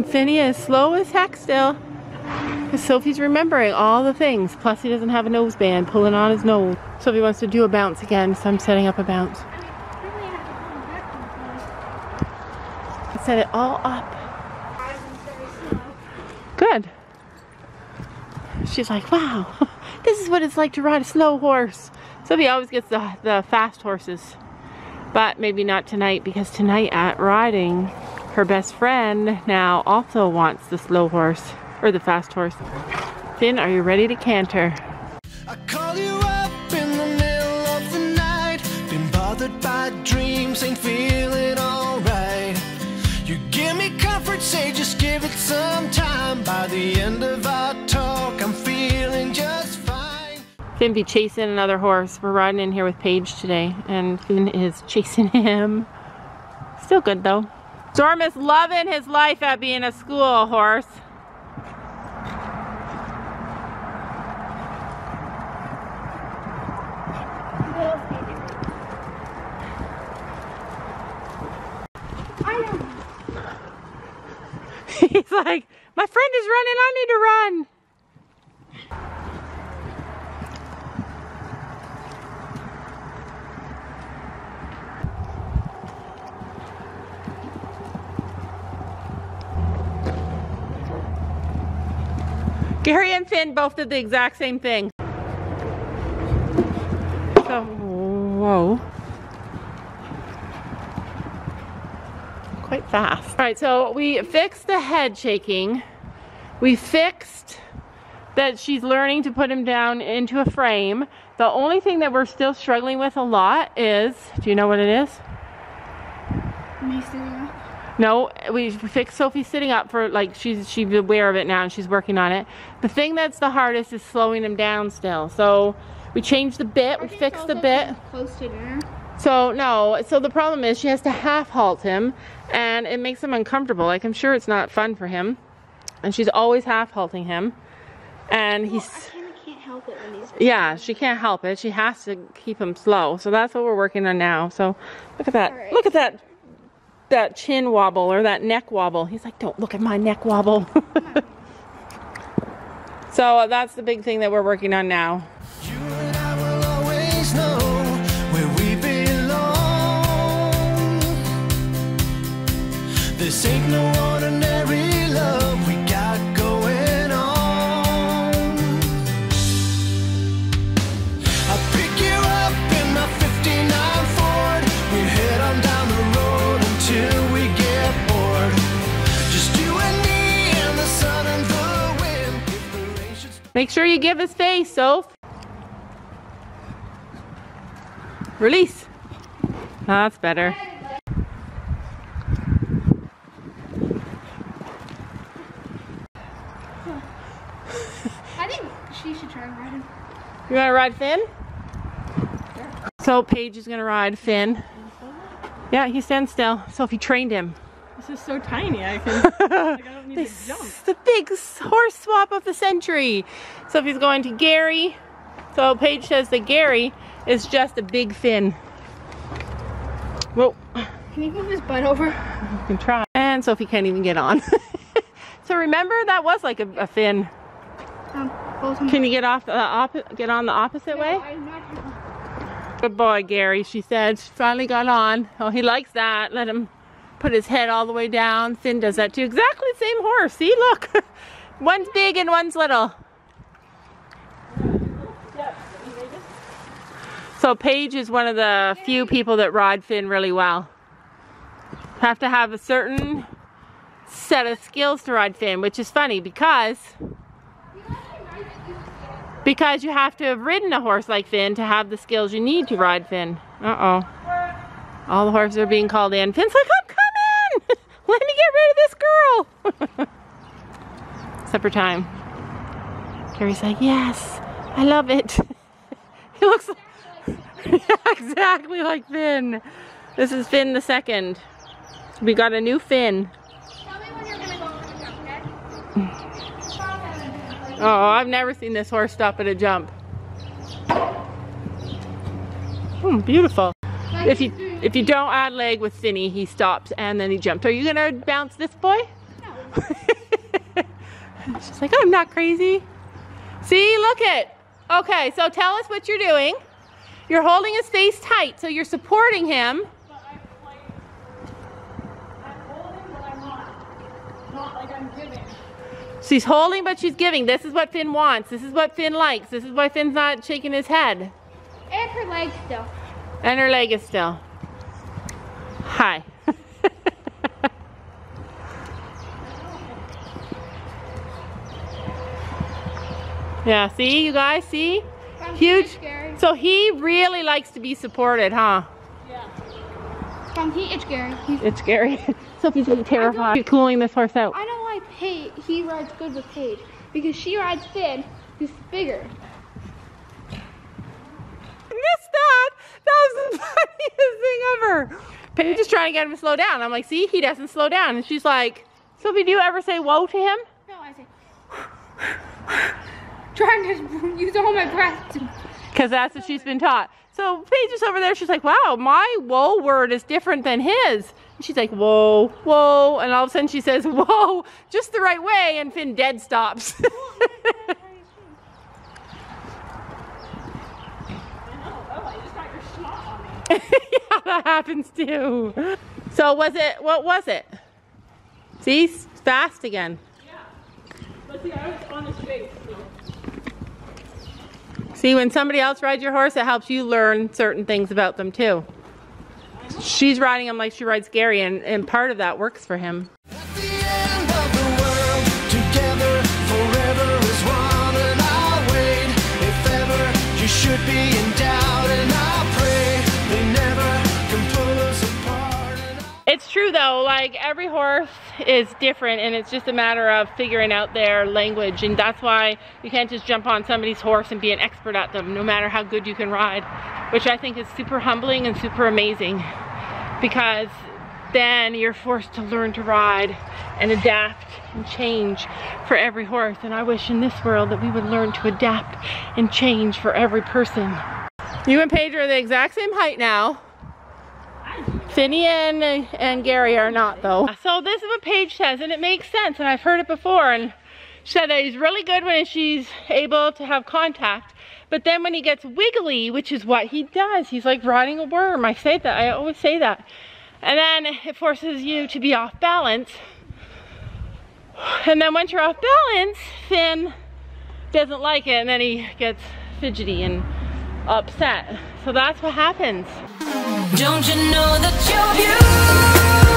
And Finny is slow as heck still. Sophie's remembering all the things. Plus he doesn't have a nose band pulling on his nose. Sophie wants to do a bounce again, so I'm setting up a bounce. I set it all up. Good. She's like, wow, this is what it's like to ride a slow horse. Sophie always gets the, the fast horses. But maybe not tonight because tonight at riding, her best friend now also wants the slow horse or the fast horse. Finn, are you ready to canter? I call you up in the middle of the night. Been bothered by dreams, ain't feeling alright. You give me comfort, say just give it some time. By the end of our talk, I'm feeling just fine. Finn be chasing another horse. We're riding in here with Paige today, and Finn is chasing him. Still good though. Storm is loving his life at being a school horse. He's like, my friend is running, I need to run. Gary and Finn both did the exact same thing. So, whoa. Quite fast. All right, so we fixed the head shaking. We fixed that she's learning to put him down into a frame. The only thing that we're still struggling with a lot is, do you know what it is? Me up. No, we fixed Sophie sitting up for like she's she's aware of it now and she's working on it. The thing that's the hardest is slowing him down still. So we changed the bit, we fixed the bit. Close to dinner. So no, so the problem is she has to half halt him and it makes him uncomfortable. Like I'm sure it's not fun for him. And she's always half halting him. And he's I kind of can't help it when he's. yeah, she can't help it. She has to keep him slow. So that's what we're working on now. So look at that. Alright. Look at that that chin wobble or that neck wobble. He's like, "Don't look at my neck wobble." so uh, that's the big thing that we're working on now. Make sure you give his face, Soph. Release. That's better. I think she should try and ride him. You want to ride Finn? So Paige is going to ride Finn. Yeah, he stands still. Sophie trained him. This is so tiny. I can. like, I don't need This to jump. the big horse swap of the century. Sophie's going to Gary. So Paige says that Gary is just a big Finn. Whoa, Can you move his butt over? you can try. And Sophie can't even get on. so remember that was like a, a Finn. Um, Can you get off the opposite, get on the opposite way? I'm not. Good boy, Gary, she said. She finally got on. Oh, he likes that. Let him put his head all the way down. Finn does that too. Exactly the same horse. See, look. one's big and one's little. So Paige is one of the few people that ride Finn really well. Have to have a certain set of skills to ride Finn, which is funny because because you have to have ridden a horse like Finn to have the skills you need to ride Finn. Uh-oh. All the horses are being called in. Finn's like, I'm coming! Let me get rid of this girl! Supper time. Carrie's like, yes, I love it. he looks exactly like Finn. This is Finn the second. We got a new Finn. Oh, I've never seen this horse stop at a jump. Hmm, beautiful. If you if you don't add leg with Finny, he stops and then he jumps. Are you gonna bounce this boy? She's like, oh, I'm not crazy. See, look it. Okay, so tell us what you're doing. You're holding his face tight, so you're supporting him. But I'm like, I'm holding, but I'm not. Not like I'm giving. She's holding, but she's giving. This is what Finn wants. This is what Finn likes. This is why Finn's not shaking his head. And her leg still. And her leg is still. Hi. Yeah, see, you guys, see? From Huge. Scary. So he really likes to be supported, huh? Yeah. From heat, it's scary. He's, It's scary. Sophie's getting terrified. She's cooling this horse out. I know why Paige, he rides good with Paige. Because she rides Finn, who's bigger. missed that. That was the funniest thing ever. Paige is trying to get him to slow down. I'm like, see, he doesn't slow down. And she's like, Sophie, do you ever say whoa to him? No, I say. Trying to use all my breath to. Because that's what she's been taught. So Paige is over there. She's like, wow, my whoa word is different than his. And she's like, whoa, whoa. And all of a sudden she says, whoa, just the right way. And Finn dead stops. I know. Oh, I just got your snot on me. yeah, that happens too. So was it, what was it? See, fast again. Yeah. But see, I was on his face. See, when somebody else rides your horse, it helps you learn certain things about them too. She's riding him like she rides Gary, and, and part of that works for him. Though, like every horse is different and it's just a matter of figuring out their language and that's why you can't just jump on somebody's horse and be an expert at them no matter how good you can ride, which I think is super humbling and super amazing because then you're forced to learn to ride and adapt and change for every horse and I wish in this world that we would learn to adapt and change for every person. You and Paige are the exact same height now. Finny and, and Gary are not though. So this is what Paige says and it makes sense and I've heard it before and she said that he's really good when she's able to have contact but then when he gets wiggly, which is what he does, he's like riding a worm. I say that, I always say that. And then it forces you to be off balance. And then once you're off balance, Finn doesn't like it and then he gets fidgety and upset. So that's what happens. Don't you know that you're beautiful?